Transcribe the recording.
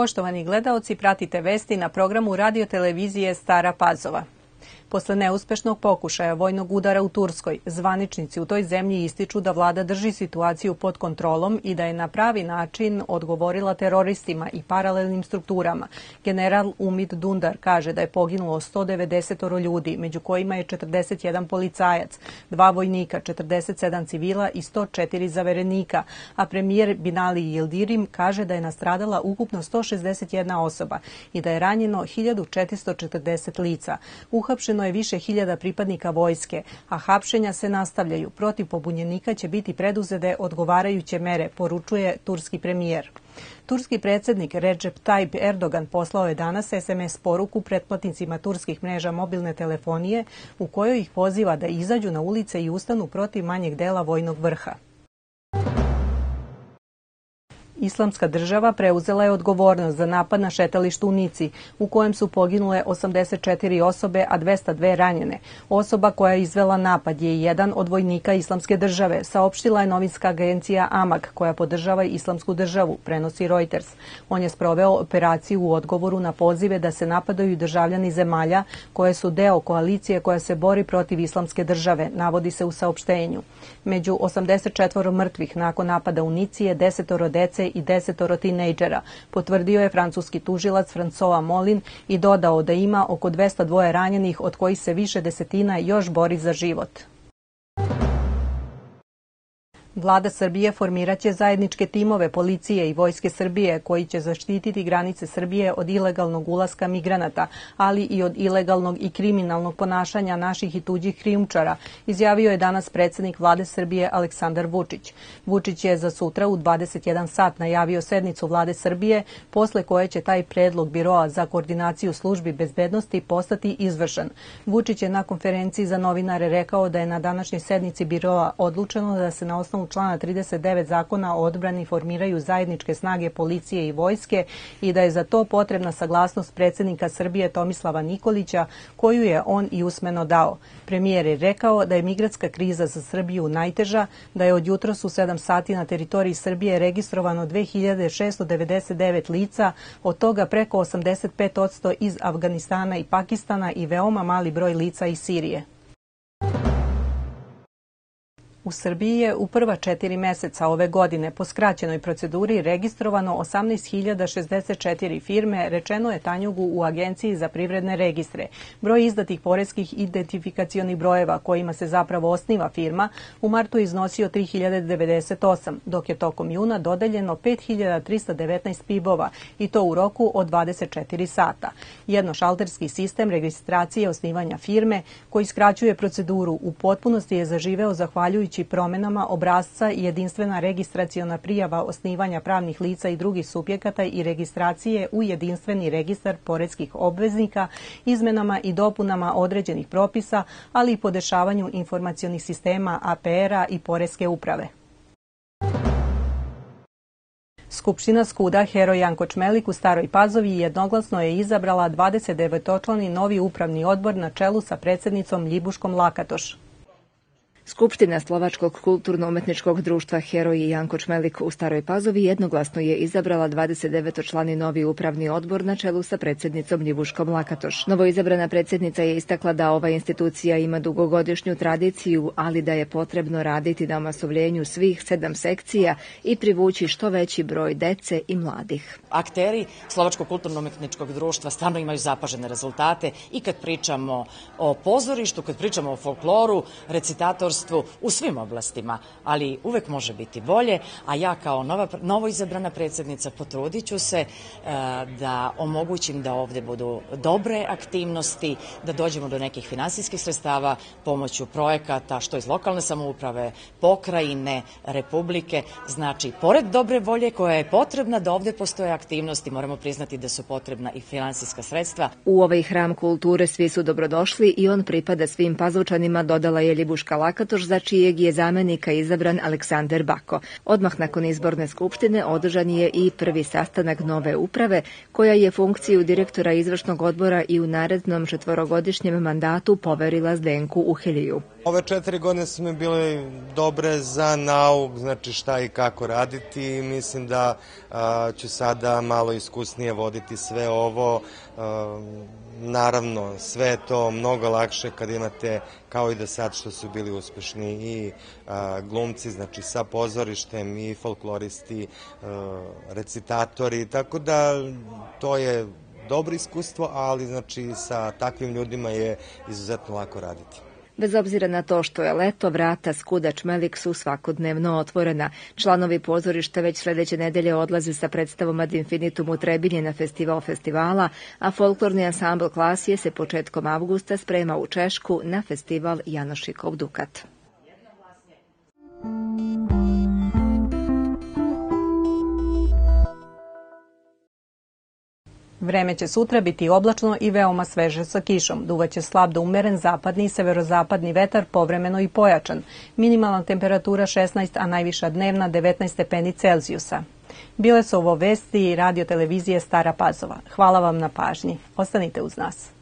Poštovani gledaoci, pratite vesti na programu radiotelevizije Stara Pazova. Posle neuspešnog pokušaja vojnog udara u Turskoj, zvaničnici u toj zemlji ističu da vlada drži situaciju pod kontrolom i da je na pravi način odgovorila teroristima i paralelnim strukturama. General Umid Dundar kaže da je poginulo 190 ljudi, među kojima je 41 policajac, dva vojnika, 47 civila i 104 zaverenika, a premijer Binali Yildirim kaže da je nastradala ukupno 161 osoba i da je ranjeno 1440 lica. Uhapšeno Uhapšeno je više hiljada pripadnika vojske, a hapšenja se nastavljaju. Protiv pobunjenika će biti preduzede odgovarajuće mere, poručuje turski premijer. Turski predsednik Recep Tayyip Erdogan poslao je danas SMS poruku pretplatnicima turskih mreža mobilne telefonije u kojoj ih poziva da izađu na ulice i ustanu protiv manjeg dela vojnog vrha. Islamska država preuzela je odgovornost za napad na šetalištu u Nici, u kojem su poginule 84 osobe, a 202 ranjene. Osoba koja je izvela napad je jedan od vojnika Islamske države, saopštila je novinska agencija AMAG, koja podržava Islamsku državu, prenosi Reuters. On je sproveo operaciju u odgovoru na pozive da se napadaju državljani zemalja koje su deo koalicije koja se bori protiv Islamske države, navodi se u saopštenju. Među 84 mrtvih nakon napada u Nici je desetoro dece i desetoro tinejdžera, potvrdio je francuski tužilac François Molin i dodao da ima oko 202 ranjenih od kojih se više desetina još bori za život. Vlada Srbije formiraće zajedničke timove policije i Vojske Srbije koji će zaštititi granice Srbije od ilegalnog ulaska migranata, ali i od ilegalnog i kriminalnog ponašanja naših i tuđih krijumčara, izjavio je danas predsednik Vlade Srbije Aleksandar Vučić. Vučić je za sutra u 21 sat najavio sednicu Vlade Srbije, posle koje će taj predlog Biroa za koordinaciju službi bezbednosti postati izvršen. Vučić je na konferenciji za novinare rekao da je na današnjoj sednici Biroa odlučeno da se na osnovu člana 39 zakona o odbrani formiraju zajedničke snage policije i vojske i da je za to potrebna saglasnost predsednika Srbije Tomislava Nikolića, koju je on i usmeno dao. Premijer je rekao da je migratska kriza za Srbiju najteža, da je od jutros u 7 sati na teritoriji Srbije registrovano 2699 lica, od toga preko 85% iz Afganistana i Pakistana i veoma mali broj lica iz Sirije. U Srbiji je u prva četiri meseca ove godine po skraćenoj proceduri registrovano 18.064 firme, rečeno je Tanjugu u Agenciji za privredne registre. Broj izdatih poreskih identifikacijonih brojeva kojima se zapravo osniva firma u martu iznosio 3098, dok je tokom juna dodeljeno 5319 pibova i to u roku od 24 sata. Jednošalterski sistem registracije osnivanja firme koji skraćuje proceduru u potpunosti je zaživeo zahvaljujući zahvaljujući promenama obrazca i jedinstvena registraciona prijava osnivanja pravnih lica i drugih subjekata i registracije u jedinstveni registar poredskih obveznika, izmenama i dopunama određenih propisa, ali i podešavanju informacionih sistema APR-a i Poreske uprave. Skupština Skuda Hero Janko Čmelik u Staroj Pazovi jednoglasno je izabrala 29-očlani novi upravni odbor na čelu sa predsednicom Ljibuškom Lakatoš. Skupština Slovačkog kulturno-umetničkog društva Heroji Janko Čmelik u Staroj Pazovi jednoglasno je izabrala 29 člani novi upravni odbor na čelu sa predsednicom Ljivuškom Lakatoš. Novoizabrana predsednica je istakla da ova institucija ima dugogodišnju tradiciju, ali da je potrebno raditi na masovljenju svih sedam sekcija i privući što veći broj dece i mladih. Akteri Slovačkog kulturno-umetničkog društva stvarno imaju zapažene rezultate i kad pričamo o pozorištu, kad pričamo o folkloru, recitator mentorstvu u svim oblastima, ali uvek može biti bolje, a ja kao nova, novo izabrana predsednica potrudit ću se uh, da omogućim da ovde budu dobre aktivnosti, da dođemo do nekih finansijskih sredstava pomoću projekata, što iz lokalne samouprave, pokrajine, republike, znači, pored dobre volje koja je potrebna da ovde postoje aktivnosti, moramo priznati da su potrebna i finansijska sredstva. U ovaj hram kulture svi su dobrodošli i on pripada svim pazovčanima, dodala je Ljibuška Laka Lakatoš za čijeg je zamenika izabran Aleksander Bako. Odmah nakon izborne skupštine održan je i prvi sastanak nove uprave koja je funkciju direktora izvršnog odbora i u narednom četvorogodišnjem mandatu poverila Zdenku Uheliju. Ove četiri godine su mi bile dobre za nauk, znači šta i kako raditi i mislim da a, ću sada malo iskusnije voditi sve ovo. A, naravno, sve je to mnogo lakše kad imate, kao i da sad što su bili uspešni i a, glumci, znači sa pozorištem i folkloristi, recitatori, tako da to je dobro iskustvo, ali znači sa takvim ljudima je izuzetno lako raditi. Bez obzira na to što je leto, vrata Skuda Čmelik su svakodnevno otvorena. Članovi pozorišta već sledeće nedelje odlaze sa predstavom Ad Infinitum u Trebinje na festival festivala, a folklorni ansambl Klasije se početkom avgusta sprema u Češku na festival Janošikov Dukat. Vreme će sutra biti oblačno i veoma sveže sa kišom. Duvaće slab do umeren zapadni i severozapadni vetar povremeno i pojačan. Minimalna temperatura 16, a najviša dnevna 19 stepeni Celzijusa. Bile su ovo vesti radio televizije Stara Pazova. Hvala vam na pažnji. Ostanite uz nas.